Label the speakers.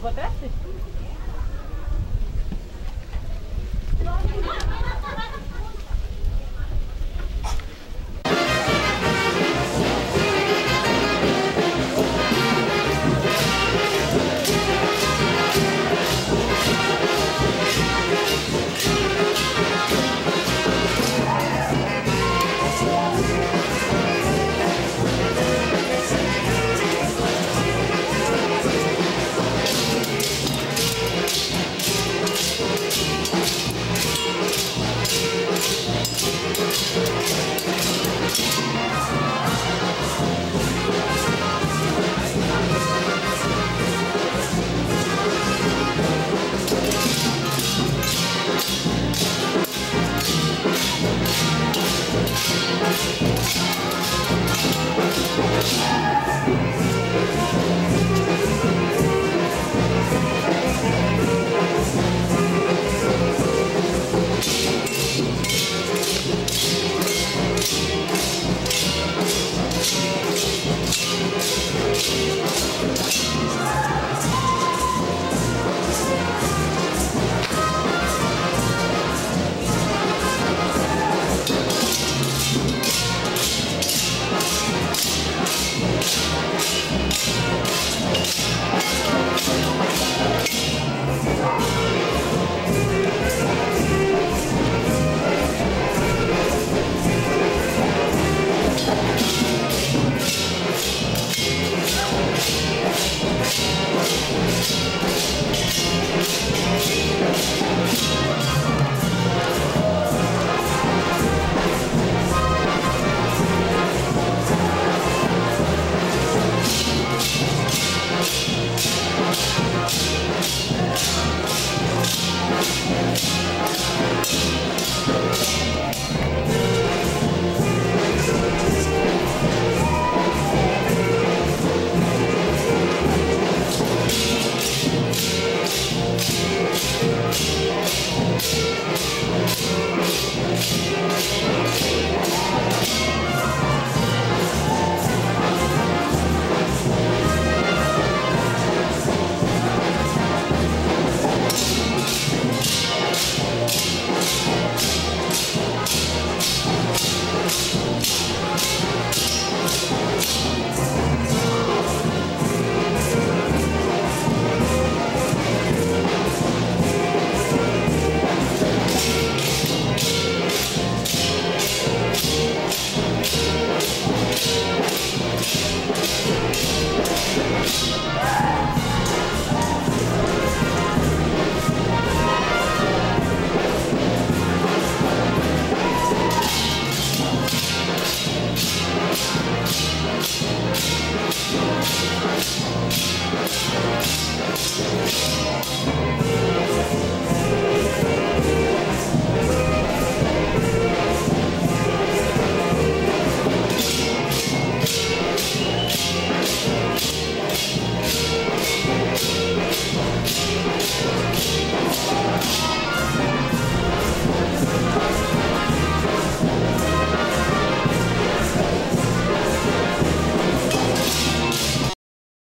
Speaker 1: acontece?